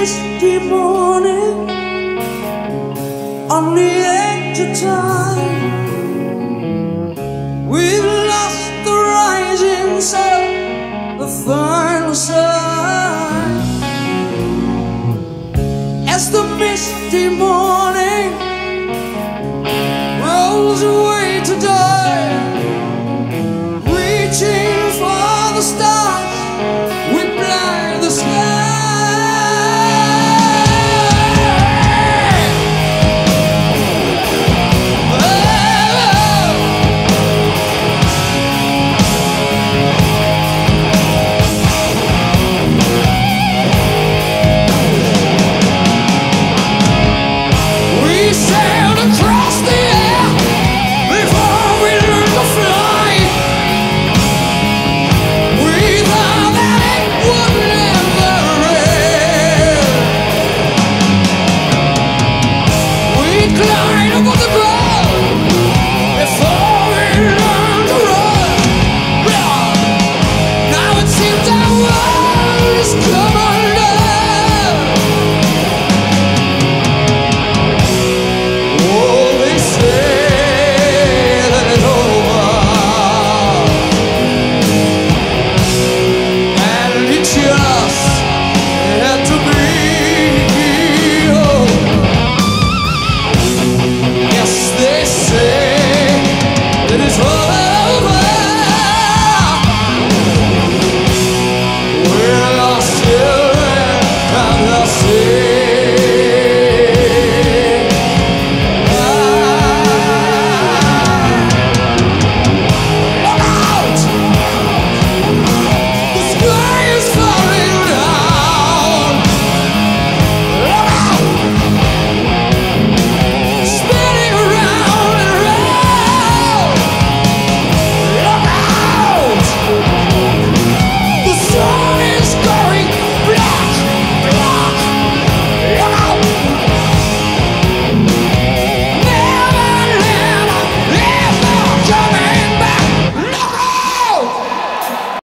Misty morning on the edge of time. We've lost the rising sun, the final sign. As the misty morning.